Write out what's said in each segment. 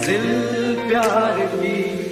मंजिल प्यार की।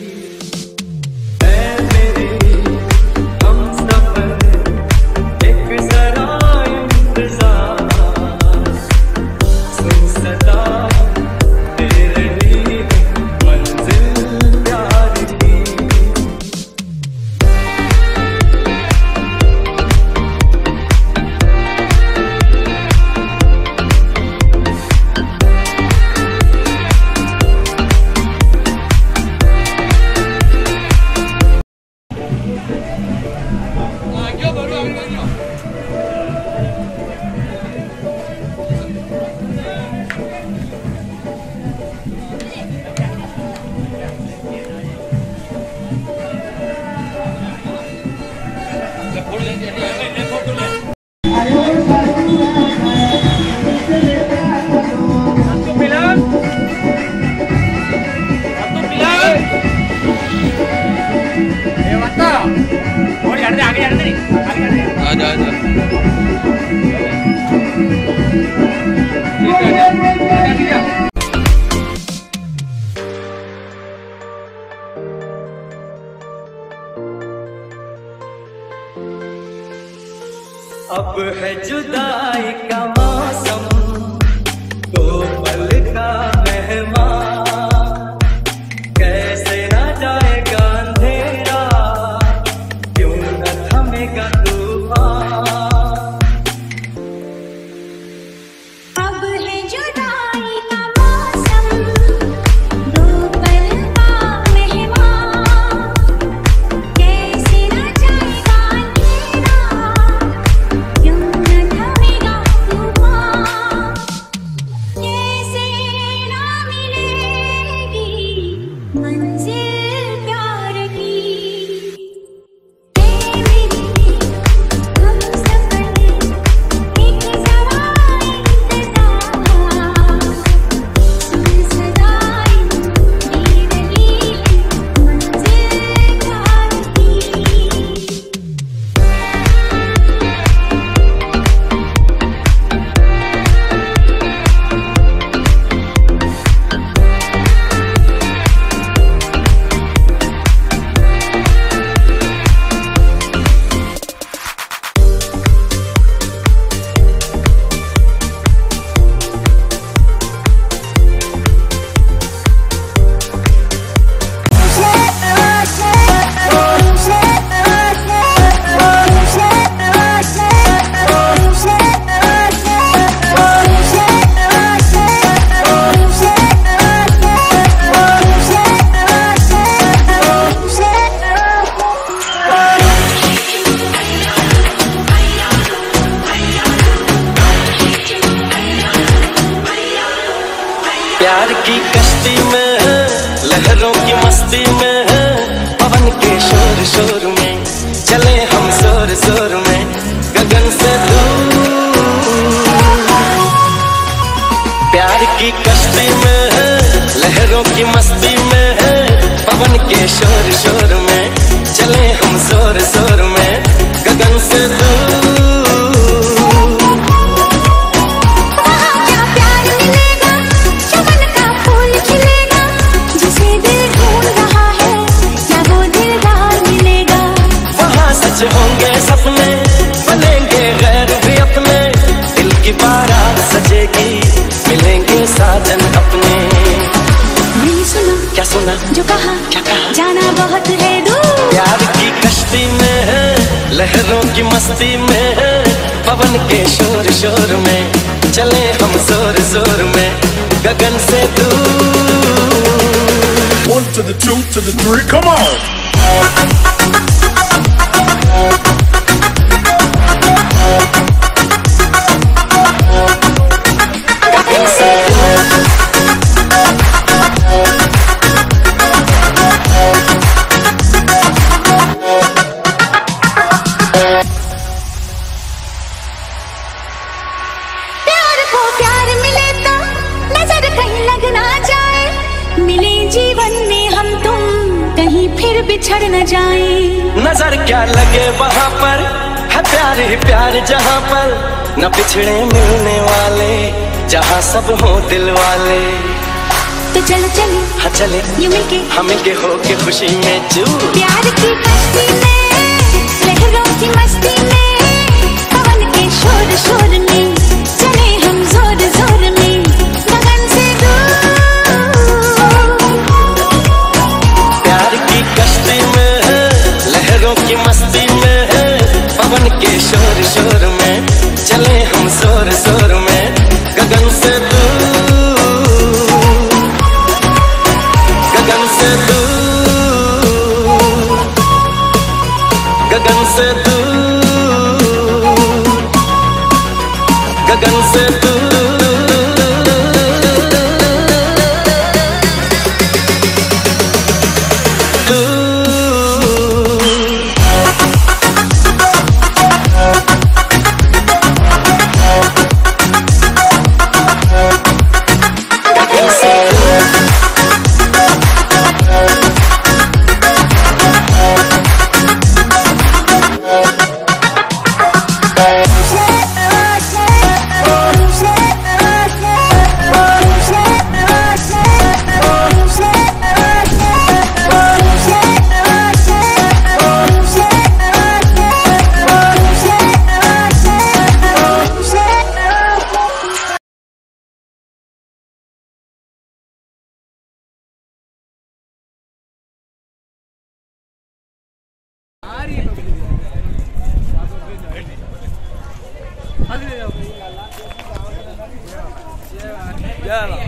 जाना जो कहा जाना बहुत है दूर। प्यार की कश्ती में है लहरों की मस्ती में है पवन के शोर शोर में। चले हम ज़ोर ज़ोर में गगन से दूर। One to the two to the three, come on! फिर बिछड़ न जाए। नज़र क्या लगे वहाँ पर? है प्यार ही प्यार जहाँ पर। न पिछड़े मिलने वाले जहाँ सब हो दिल वाले। तो चल चल। हाँ चले। मिल के हम हाँ, मिल के हो के खुशी में जू। प्यार की मस्ती में लहरों की मस्ती में पवन के शोर शोर में। गगन से दूर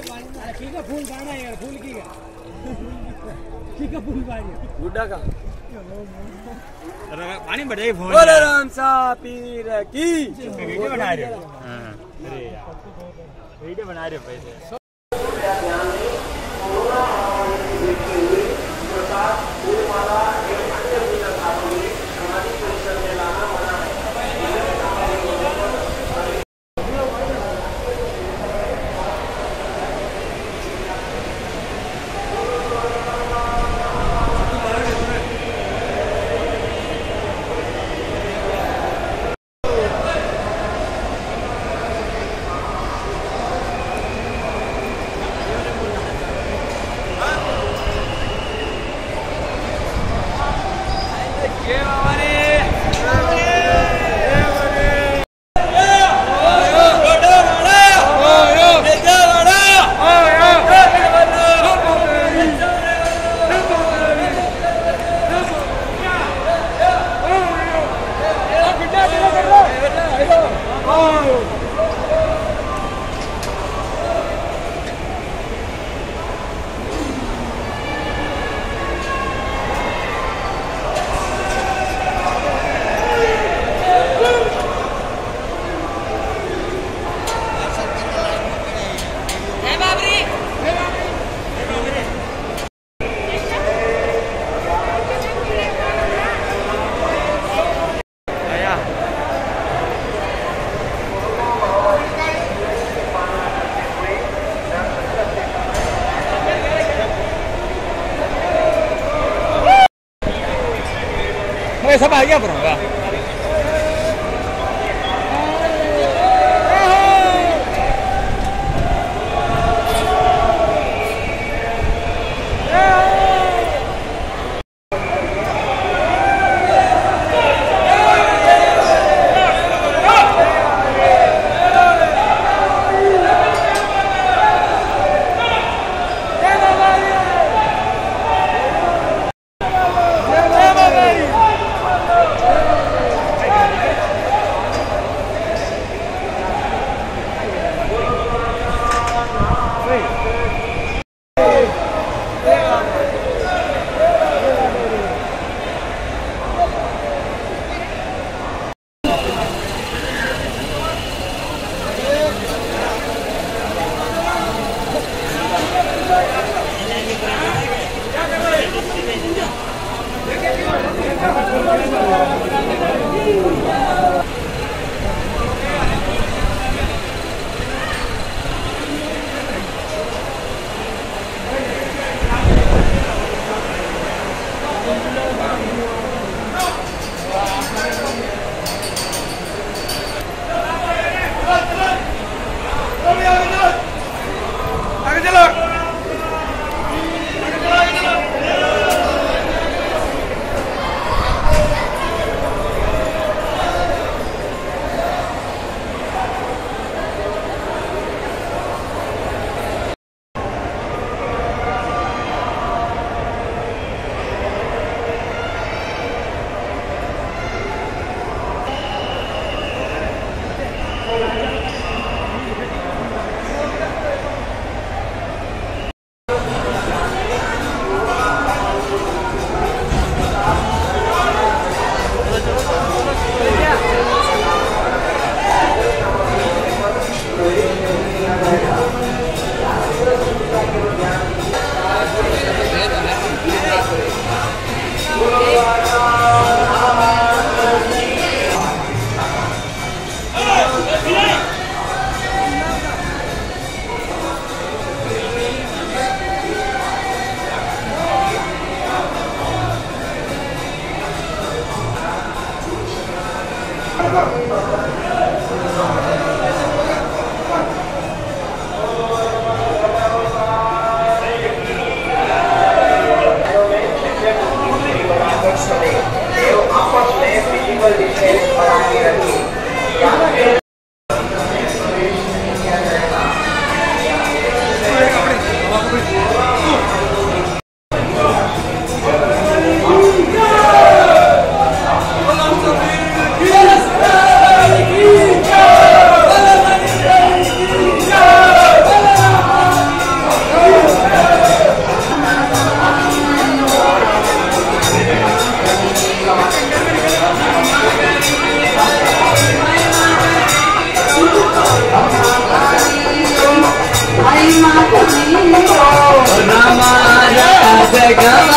पानी बढ़ाई फ़ोन बोले राम सा पीर की? वीडियो बना रहे हो? हाँ। अरे यार। वीडियो बना रहे हो पैसे। आज जो